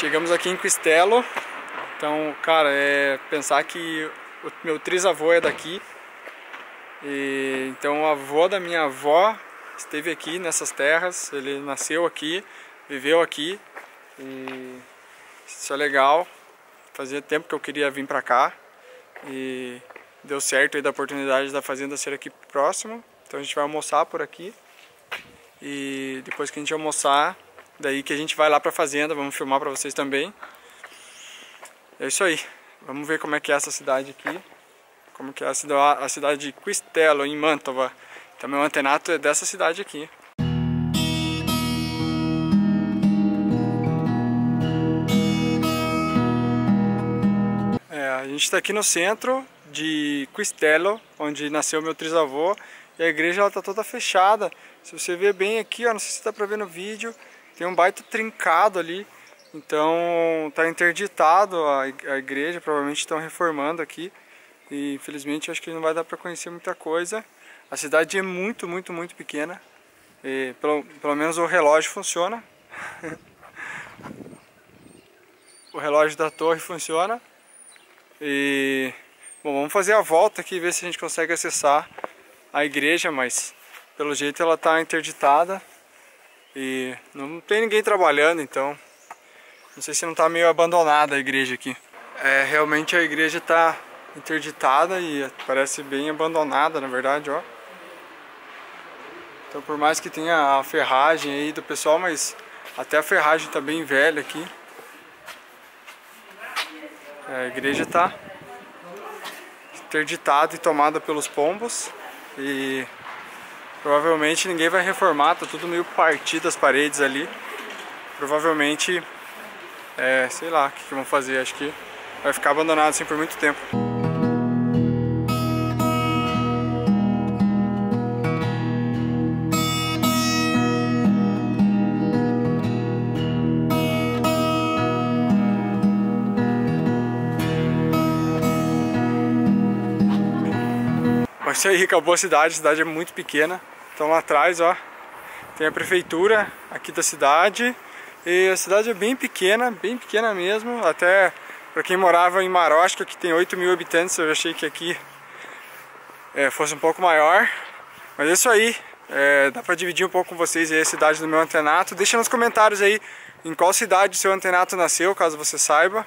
Chegamos aqui em Quistelo. Então, cara, é pensar que o meu trisavô é daqui. E, então, o avô da minha avó esteve aqui nessas terras. Ele nasceu aqui, viveu aqui. E isso é legal. Fazia tempo que eu queria vir pra cá. E deu certo aí da oportunidade da fazenda ser aqui próximo. Então a gente vai almoçar por aqui. E depois que a gente almoçar, daí que a gente vai lá pra fazenda, vamos filmar pra vocês também. É isso aí. Vamos ver como é que é essa cidade aqui. Como que é a cidade, de Quistelo, em Mantova. Também o antenato é dessa cidade aqui. É, a gente está aqui no centro de Quistelo, onde nasceu meu trisavô. E a igreja está toda fechada. Se você ver bem aqui, ó, não sei se dá para ver no vídeo, tem um baita trincado ali. Então está interditado a, igreja, provavelmente estão reformando aqui. E infelizmente acho que não vai dar para conhecer muita coisa. A cidade é muito, muito, muito pequena. E, pelo, pelo menos o relógio funciona. o relógio da torre funciona. E bom, vamos fazer a volta aqui ver se a gente consegue acessar a igreja, mas pelo jeito ela está interditada e não tem ninguém trabalhando, então não sei se não está meio abandonada a igreja aqui. É, realmente a igreja está interditada e parece bem abandonada, na verdade, ó. Então por mais que tenha a ferragem aí do pessoal, mas até a ferragem está bem velha aqui. É, a igreja está interditada e tomada pelos pombos. E provavelmente ninguém vai reformar, tá tudo meio partido as paredes ali. Provavelmente, é, sei lá o que, que vão fazer, acho que vai ficar abandonado assim por muito tempo. Mas isso aí, acabou a cidade, a cidade é muito pequena. Então lá atrás, ó, tem a prefeitura aqui da cidade. E a cidade é bem pequena, bem pequena mesmo. Até para quem morava em Marosca, que tem 8 mil habitantes, eu achei que aqui é, fosse um pouco maior. Mas é isso aí, é, dá para dividir um pouco com vocês aí a cidade do meu antenato. Deixa nos comentários aí em qual cidade seu antenato nasceu, caso você saiba.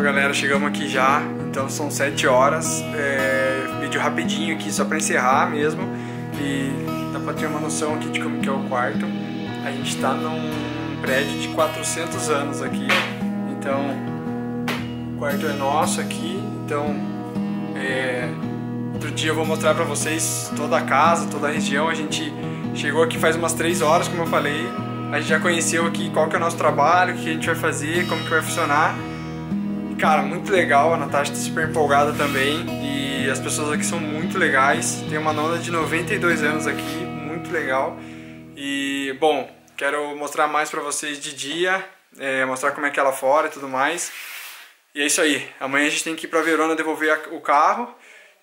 Salve galera, chegamos aqui já, então são 7 horas, é, vídeo rapidinho aqui só para encerrar mesmo. E dá para ter uma noção aqui de como que é o quarto. A gente está num prédio de 400 anos aqui, então o quarto é nosso aqui, então é, outro dia eu vou mostrar para vocês toda a casa, toda a região. A gente chegou aqui faz umas 3 horas, como eu falei, a gente já conheceu aqui qual que é o nosso trabalho, o que a gente vai fazer, como que vai funcionar. Cara, muito legal, a Natasha tá super empolgada também e as pessoas aqui são muito legais. Tem uma nona de 92 anos aqui, muito legal. E, bom, quero mostrar mais pra vocês de dia, é, mostrar como é que é lá fora e tudo mais. E é isso aí, amanhã a gente tem que ir pra Verona devolver a, o carro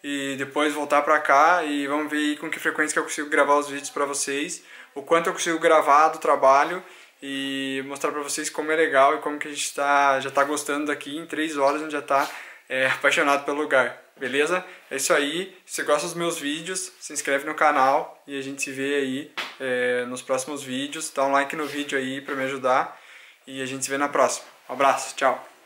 e depois voltar pra cá e vamos ver com que frequência que eu consigo gravar os vídeos pra vocês, o quanto eu consigo gravar do trabalho e mostrar pra vocês como é legal e como que a gente tá, já tá gostando daqui. Em três horas a gente já tá é, apaixonado pelo lugar, beleza? É isso aí. Se você gosta dos meus vídeos, se inscreve no canal e a gente se vê aí é, nos próximos vídeos. Dá um like no vídeo aí pra me ajudar e a gente se vê na próxima. Um abraço, tchau!